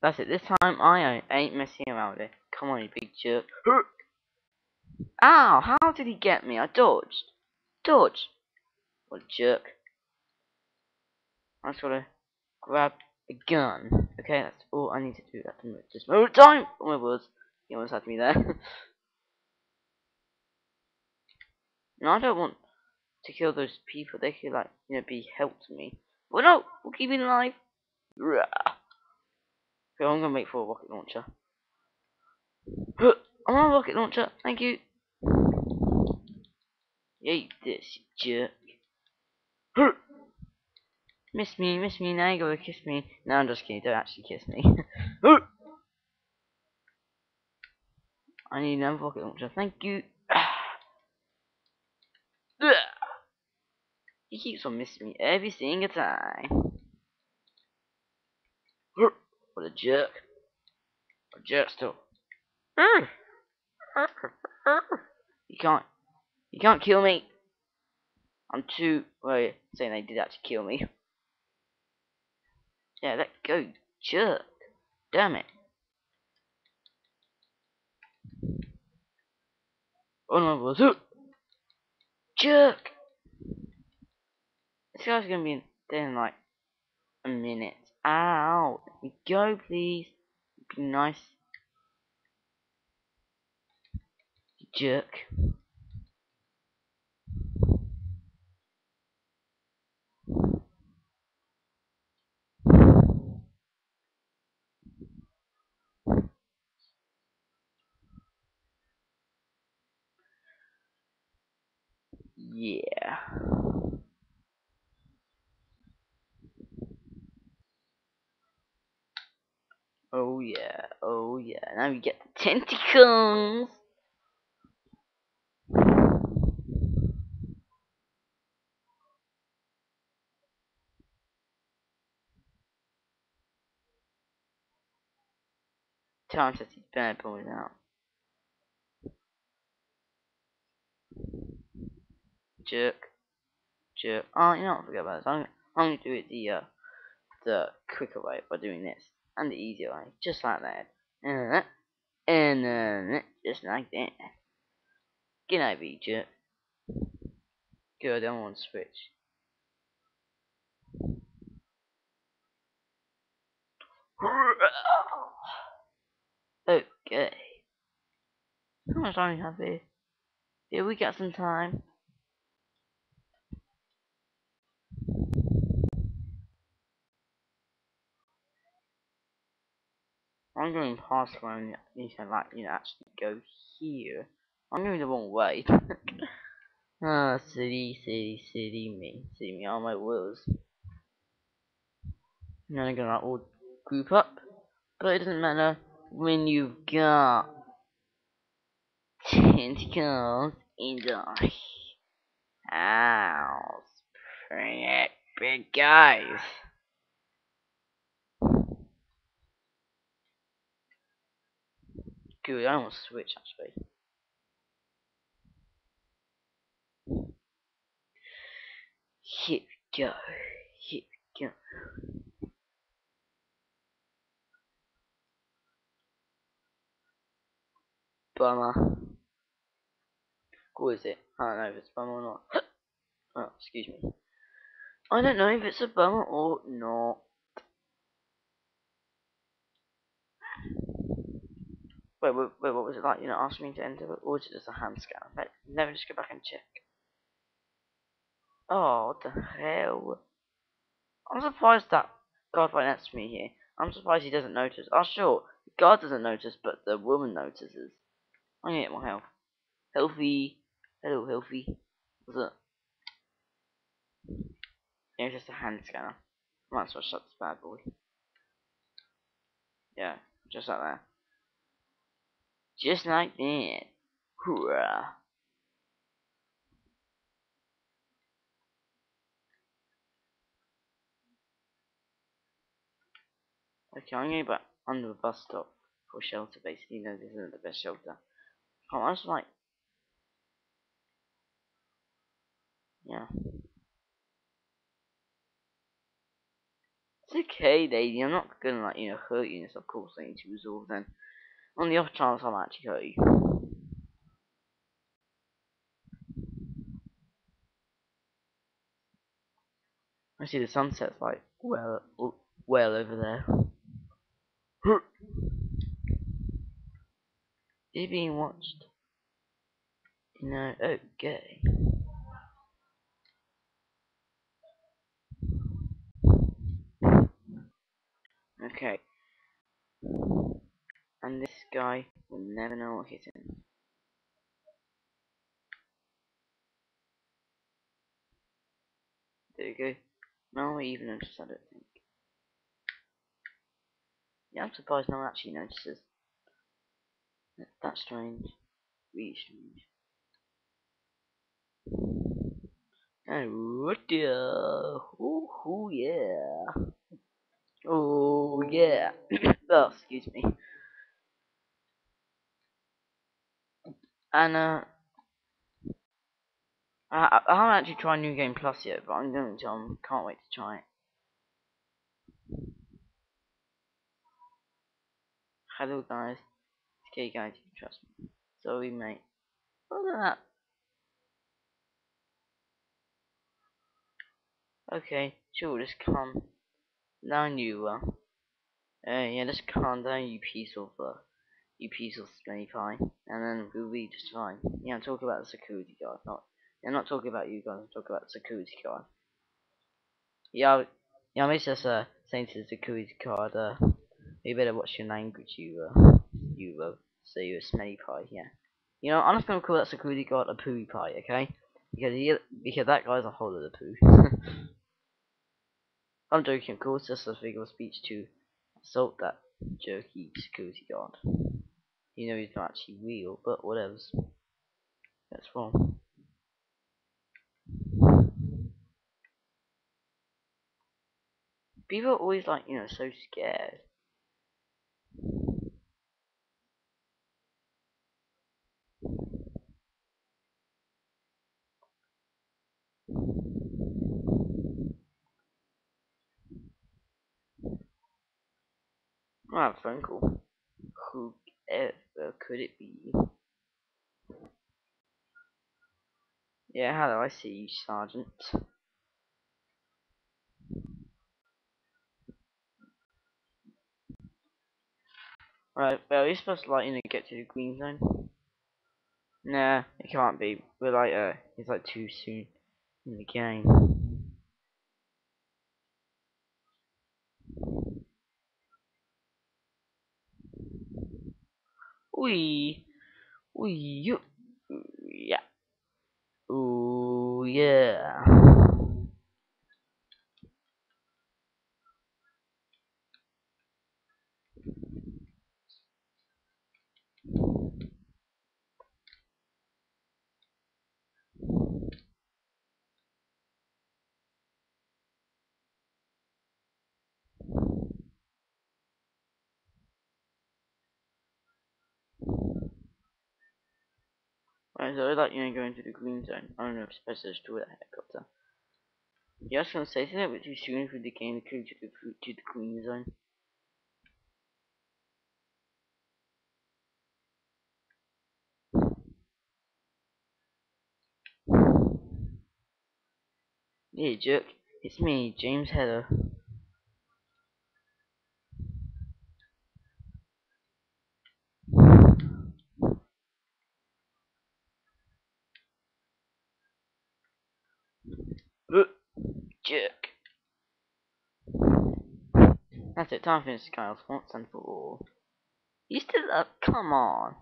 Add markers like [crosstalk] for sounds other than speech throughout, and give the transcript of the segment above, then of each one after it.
That's it. This time I ain't messing around with it. Come on, you big jerk. [laughs] Ow! How did he get me? I dodged. Dodge. What a jerk. I just gotta grab a gun. Okay, that's all I need to do at the moment. Just moment time! Oh my words. He almost had me there. [laughs] no, I don't want to kill those people. They could, like, you know, be help to me. But no! We'll keep it alive. Okay, I'm gonna make for a rocket launcher. [gasps] I want a rocket launcher. Thank you. Eat this, jerk. [gasps] miss me, miss me, now you gotta kiss me. No, I'm just kidding, don't actually kiss me. [laughs] I need another rocket launcher, thank you. [sighs] he keeps on missing me every single time. What a jerk. A jerk still. Mm. You can't you can't kill me. I'm too well saying they did actually kill me. Yeah, let go, jerk. Damn it. Oh no, was it? Jerk! This guy's gonna be dead in like a minute. Let me go, please. Be nice. Jerk. Yeah. Oh yeah, oh yeah. Now we get tentacles. Tom says he's bad boys out. Jerk. Jerk. Oh, you know? Forget about this. I'm, I'm to do it the, uh, the quicker way by doing this. And the easy way. Just like that. Uh-huh. And that. And then, just like that. You, jerk. Good, I want to switch. [laughs] Okay. How much time do we have here? Yeah, we got some time. I'm going past when you can like you know actually go here. I'm going the wrong way. [laughs] ah, city, city, city, me, see me on my wheels. Now I'm gonna all group up, but it doesn't matter when you've got tentacles [laughs] in the house. Pretty big guys. Good, I to switch actually. Here we go. Here we go. Bummer. What is it? I don't know if it's a bummer or not. [gasps] oh, excuse me. I don't know if it's a bummer or not. Wait, wait, wait, what was it like? You're not asking me to enter, or was it just a hand scan? Let, me just go back and check. Oh, what the hell? I'm surprised that God right next to me here. I'm surprised he doesn't notice. Oh, sure, God doesn't notice, but the woman notices. I'm gonna get my health. Healthy. Hello, healthy. What's up? Yeah, just a hand scanner. Might as well shut this bad boy. Yeah, just like that. Just like that. Hoorah. Okay, I'm going back under the bus stop for shelter, basically. No, this isn't the best shelter. Oh, I was like... Yeah. It's okay, lady. I'm not gonna like you know hurt you. It's of course I need to resolve then. On the off chance actually hurt you. I see the sunset's like well well over there. [laughs] You're being watched. No, okay. Okay. And this guy will never know what hit him. There you go. No one even noticed, I don't think. Yeah, I'm surprised no one actually notices. That's strange. Really strange. Oh dear. Ooh, ooh yeah. Oh yeah. [coughs] oh, excuse me. And uh, I, I haven't actually tried New Game Plus yet, but I'm going to. I can't wait to try it. Hello guys. it's Okay guys, you can trust me. Sorry mate. Look at that. Okay, sure, just calm down you, uh, uh yeah, just calm down you piece of, uh, you piece of smelly pie, and then we'll be just fine. Yeah, I'm talking about the security guard, not, I'm not talking about you guys, I'm talking about the security guard. Yeah, yeah, I'm just, uh, saying to the security guard, uh, you better watch your language, you, uh, you, uh, say you're a smelly pie, yeah. You know, I'm just gonna call that security guard a poo pie, okay? Because he, because that guy's a whole of the poo. [laughs] I'm joking, of course, just a figure of speech to assault that jerky security guard. You know he's not actually real, but whatevs. That's wrong. People are always like, you know, so scared. I have a phone call. Could it be? Yeah, hello, I see you, Sergeant. Right, well, you're supposed to, like, you know, get to the green zone. Nah, it can't be. We're like, uh, it's like too soon in the game. Wee, wee, yeah. Ooh, yeah. I like you know going to the green zone. I don't know if supposed to destroy that helicopter. Was gonna say, it a bit too soon for the game to to the to the green zone? Yeah, jerk. It's me, James Heller. Uh, jerk. That's it, time for this Kyle's once and for all. You still up? Come on.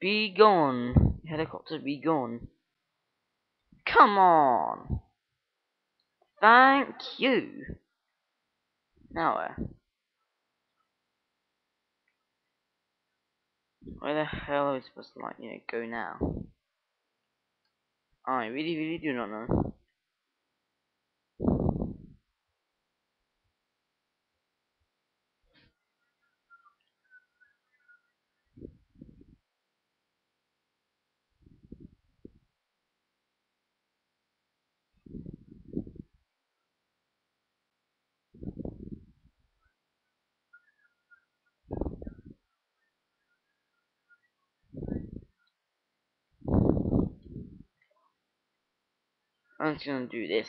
Be gone. Helicopter, be gone. Come on. Thank you. Now where? Where the hell are we supposed to like, you know, go now? I really, really do not know. I'm just gonna do this.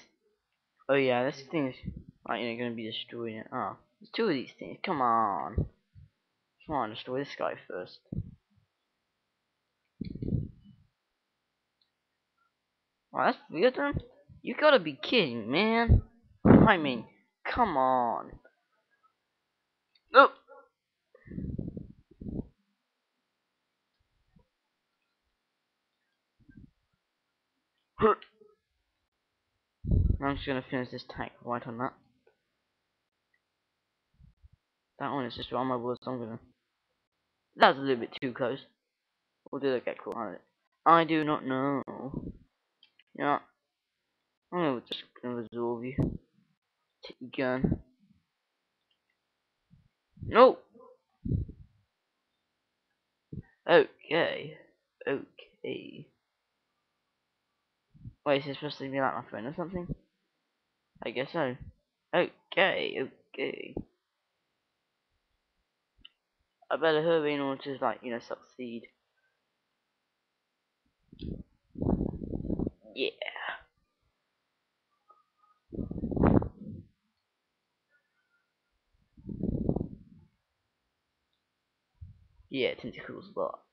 Oh yeah, this thing is like you gonna be destroyed. Oh, ah, there's two of these things. Come on, come on, destroy this guy first. Well, that's weird then. You gotta be kidding, man. I mean, come on. Oh. I'm just gonna finish this tank right on that. That one is just on my so I'm gonna. That's a little bit too close. Or did I get caught on it? I do not know. Yeah. I'm gonna just gonna resolve you. Take your gun. No! Okay. Okay. Wait, is this supposed to be like my friend or something? I guess so. Okay, okay. I better hurry in order to, like, you know, succeed. Yeah. Yeah, tentacles lock.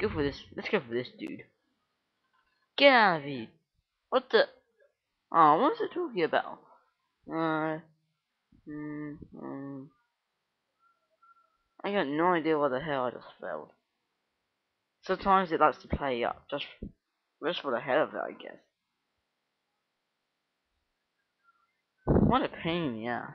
Go for this. Let's go for this dude. Get out of here. What the? Oh, what's it talking about? Uh, mm, mm, I got no idea what the hell I just failed. Sometimes it likes to play up, just, just for the hell of it, I guess. What a pain in the ass.